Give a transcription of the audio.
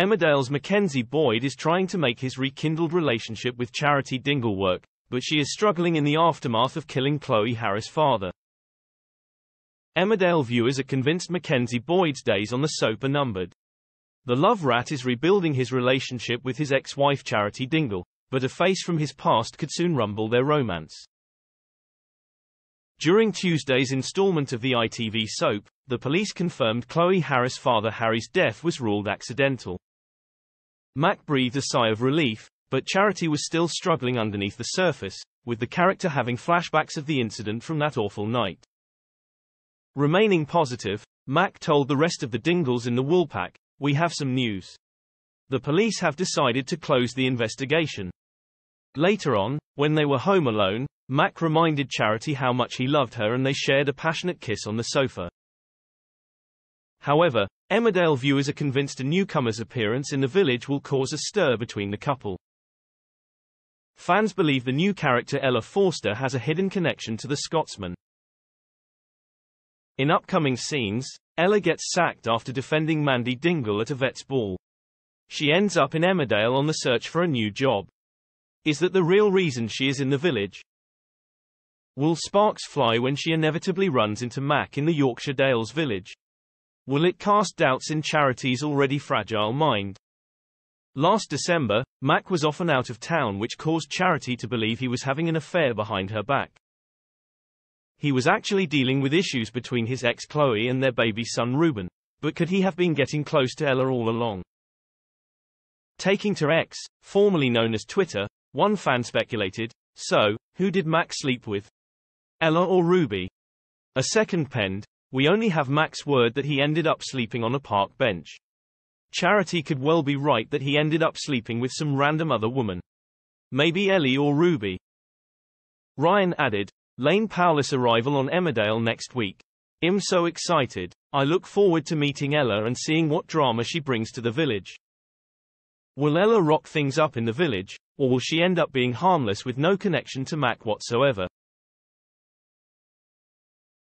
Emmerdale's Mackenzie Boyd is trying to make his rekindled relationship with Charity Dingle work, but she is struggling in the aftermath of killing Chloe Harris' father. Emmerdale viewers are convinced Mackenzie Boyd's days on the soap are numbered. The love rat is rebuilding his relationship with his ex-wife Charity Dingle, but a face from his past could soon rumble their romance. During Tuesday's installment of the ITV soap, the police confirmed Chloe Harris' father Harry's death was ruled accidental. Mack breathed a sigh of relief, but Charity was still struggling underneath the surface, with the character having flashbacks of the incident from that awful night. Remaining positive, Mack told the rest of the Dingles in the Woolpack, we have some news. The police have decided to close the investigation. Later on, when they were home alone, Mack reminded Charity how much he loved her and they shared a passionate kiss on the sofa. However, Emmerdale viewers are convinced a newcomer's appearance in the village will cause a stir between the couple. Fans believe the new character Ella Forster has a hidden connection to the Scotsman. In upcoming scenes, Ella gets sacked after defending Mandy Dingle at a vet's ball. She ends up in Emmerdale on the search for a new job. Is that the real reason she is in the village? Will sparks fly when she inevitably runs into Mack in the Yorkshire Dales village? Will it cast doubts in Charity's already fragile mind? Last December, Mack was often out of town which caused Charity to believe he was having an affair behind her back. He was actually dealing with issues between his ex Chloe and their baby son Reuben. But could he have been getting close to Ella all along? Taking to X, formerly known as Twitter, one fan speculated, so, who did Mack sleep with? Ella or Ruby? A second penned, we only have Mack's word that he ended up sleeping on a park bench. Charity could well be right that he ended up sleeping with some random other woman. Maybe Ellie or Ruby. Ryan added, Lane Powless arrival on Emmerdale next week. I'm so excited. I look forward to meeting Ella and seeing what drama she brings to the village. Will Ella rock things up in the village, or will she end up being harmless with no connection to Mack whatsoever?